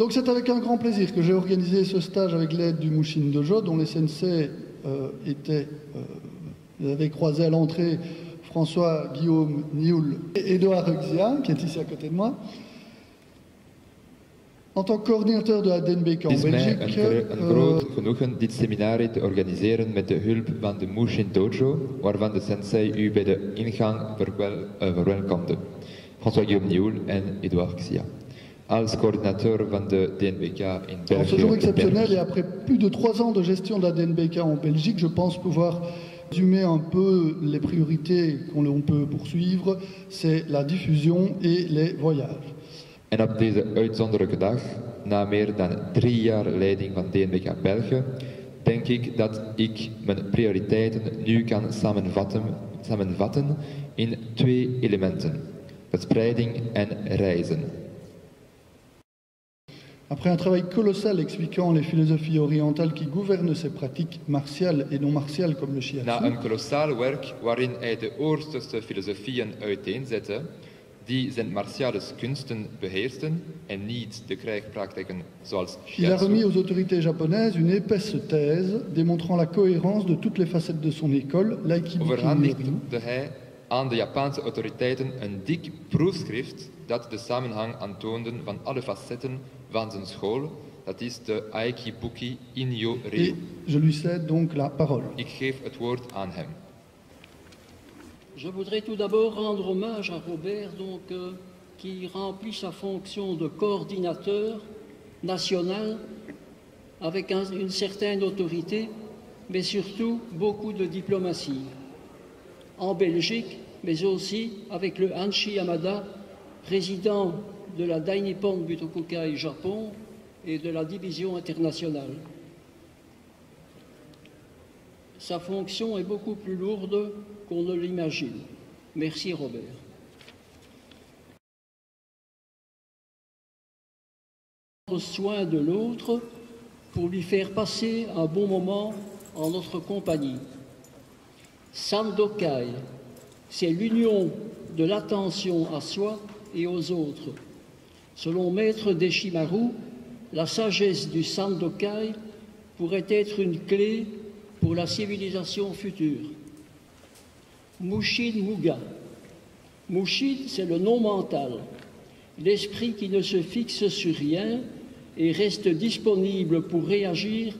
Donc c'est avec un grand plaisir que j'ai organisé ce stage avec l'aide du Mushin Dojo, dont les sensei euh, étaient, euh, avaient croisé à l'entrée François Guillaume Nioul et Edouard Ruxia, qui est ici à côté de moi. En tant que coördinateur de la DNBK en Het is mij Belgique, een, gro- een euh, groot genoegen dit seminarie te organiseren met de hulp van de Mushin Dojo, waarvan de sensei u bij de ingang eh, verwelkomde. François-Guillaume Nioul en Edouard Xia. Als coördinateur van de DNBK in En België. ce jour en exceptionnel et après plus de trois ans de gestion de la DNBK en Belgique, je pense pouvoir résumer un peu les priorités qu'on peut poursuivre. C'est la diffusion et les voyages. En op deze uitzonderlijke dag, na meer dan drie jaar leiding van DNBK België, denk ik dat ik mijn prioriteiten nu kan samenvatten, samenvatten in twee elementen: verspreiding en reizen. Après un travail colossal expliquant les philosophies orientales qui gouvernent ces pratiques martiales et non martiales comme le shiatsu, Na een kolossaal werk waarin hij de filosofieën uiteenzette, die zijn martiale kunsten beheersten en niet de krijgpraktijken zoals il a remis shiatsu, aux autorités japonaises une épaisse thèse démontrant la cohérence de toutes les facettes de son école, l'Aikibuki overhandigde hij aan de Japanse autoriteiten een dik proefschrift dat de samenhang aantoonde van alle facetten van zijn school, dat is de Aikibuki Inyo et Ryu. je lui cède donc la parole. Ik geef het woord aan hem. Je voudrais tout d'abord rendre hommage à Robert, donc, euh, qui remplit sa fonction de coordinateur national avec un- une certaine autorité, mais surtout beaucoup de diplomatie. En Belgique, mais aussi avec le Hanshi Yamada, président de la Dai Nippon Butokukai Japon et de la division internationale. Sa fonction est beaucoup plus lourde qu'on ne l'imagine. Merci Robert. Prendre soin de l'autre pour lui faire passer un bon moment en notre compagnie. Sandokai, c'est l'union de l'attention à soi et aux autres. Selon Maître Deshimaru, la sagesse du Sandokai pourrait être une clé pour la civilisation future. Mushin Muga. Mushin, c'est le non mental, l'esprit qui ne se fixe sur rien et reste disponible pour réagir.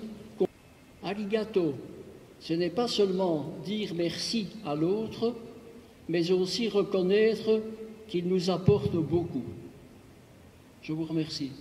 Arigato, ce n'est pas seulement dire merci à l'autre, mais aussi reconnaître qu'il nous apporte beaucoup. Je vous remercie.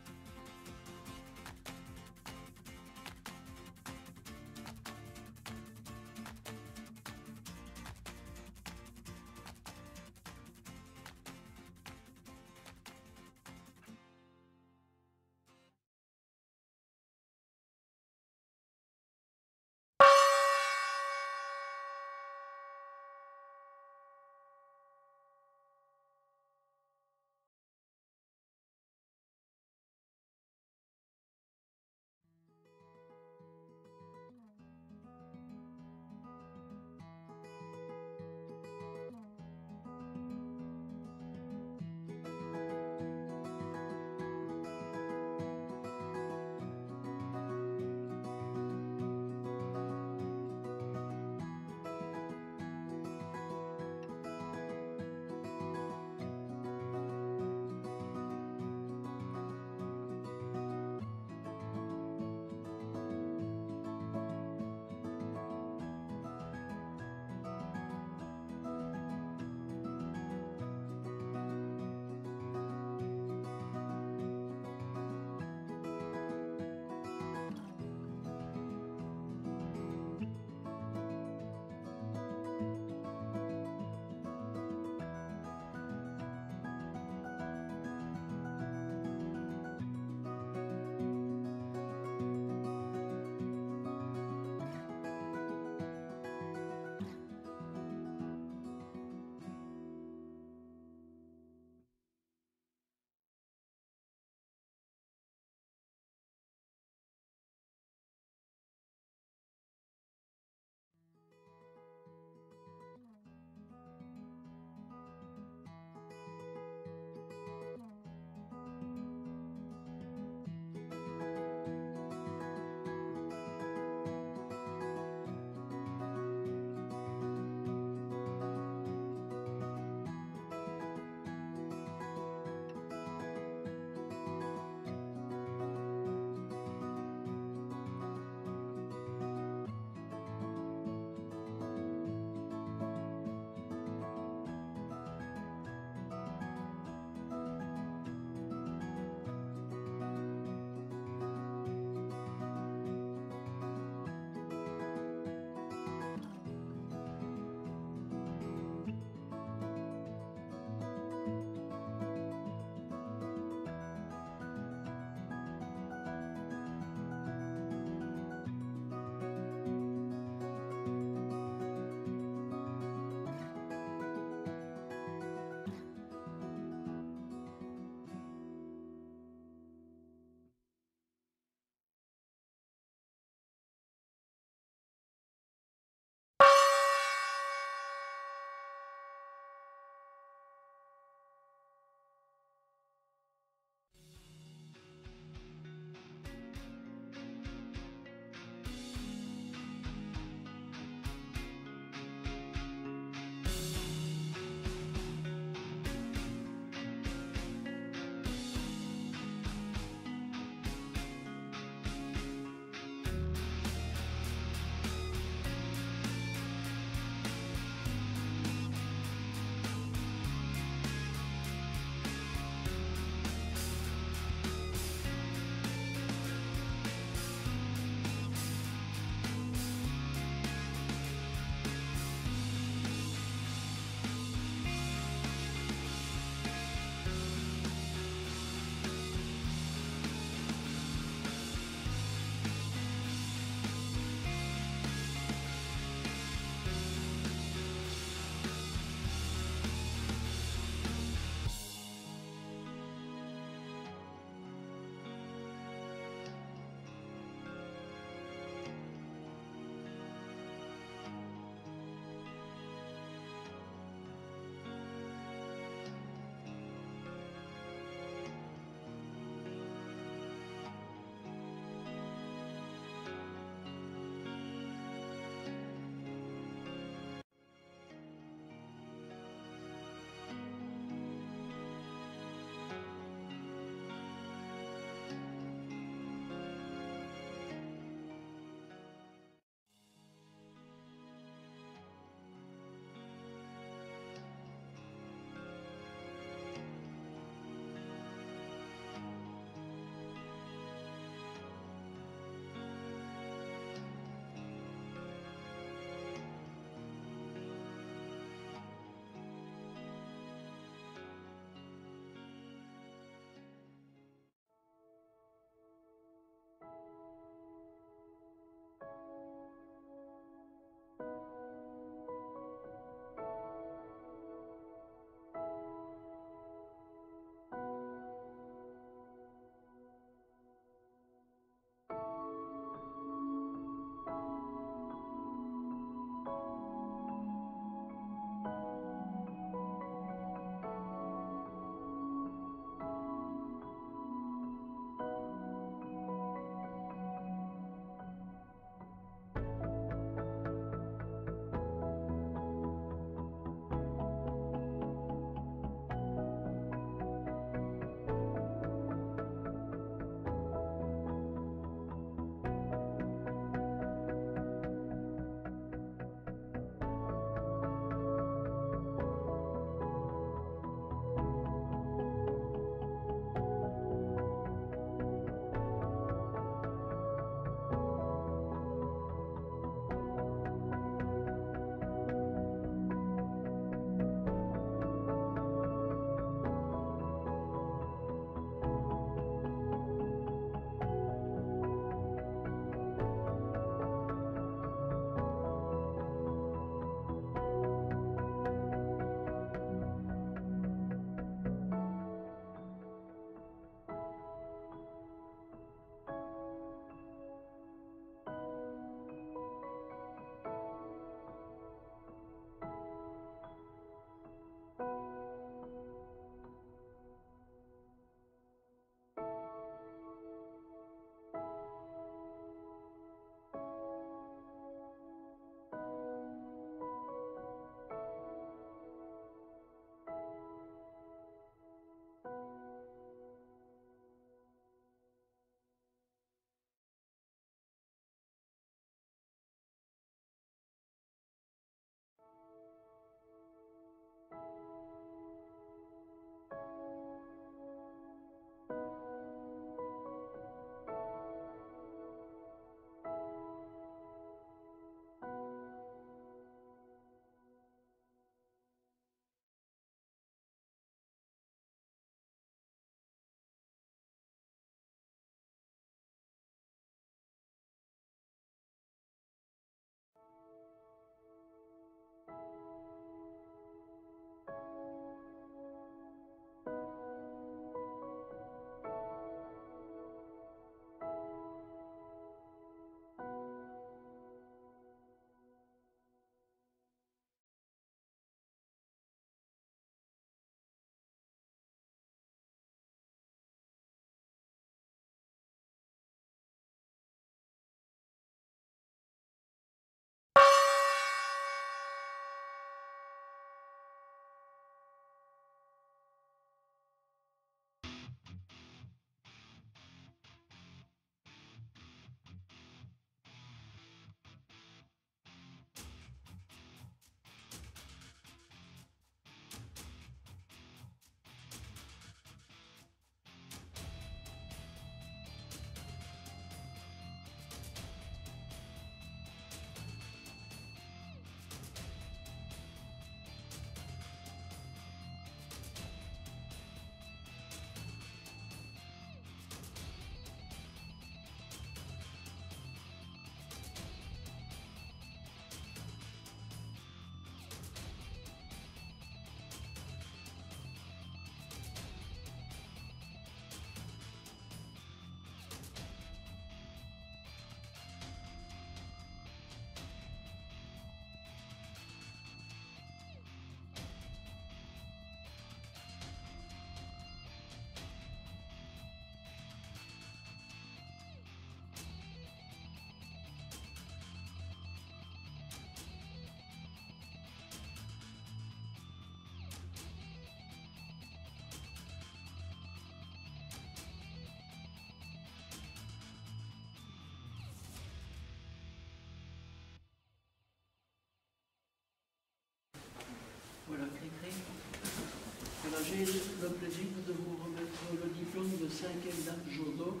que j'ai le plaisir de vous remettre le diplôme de 5e d'un Jodo.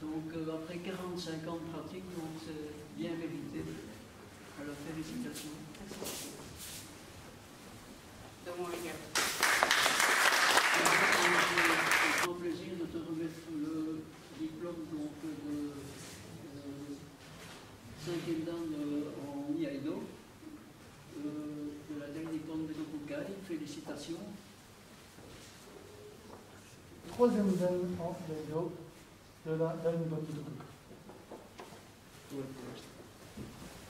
Donc euh, après 45 ans de pratique, c'est bien mérité. Alors félicitations. Troisième dan en Iaido de la Daine Bonne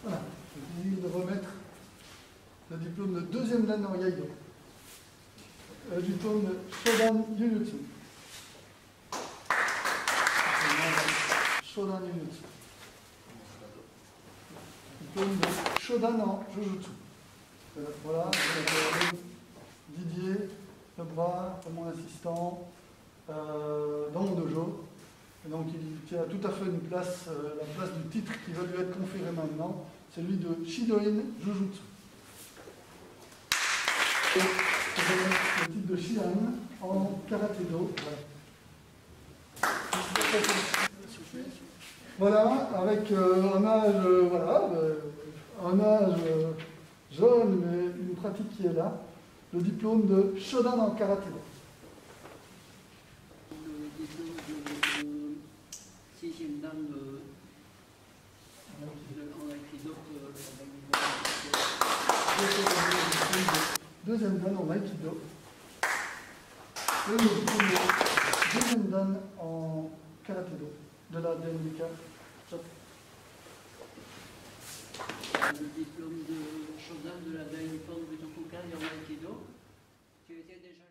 Voilà, je viens de remettre le diplôme de deuxième dan en Iaido. Le diplôme de Shodan Jujutsu. Shodan Jujutsu. Diplôme de Shodan en Jujutsu. Euh, Voilà, vais Didier, le bras, mon assistant, euh, dans mon dojo. Et donc il tient tout à fait une place, euh, la place du titre qui va lui être conféré maintenant, celui de Shidoin Jujutsu. Le titre de Shihan en karaté-do. Voilà, avec euh, un âge, euh, voilà, euh, un âge euh, jeune, mais une pratique qui est là, le diplôme de Shodan en karaté-do. Le diplôme de, de 6e Dan de, de, en Aikido avec Deuxième dan en Aikido. Deuxième dan en karaté-do de la DNBK. le diplôme de Shodan de la Dainippon Butokukai en Aikido. Tu étais déjà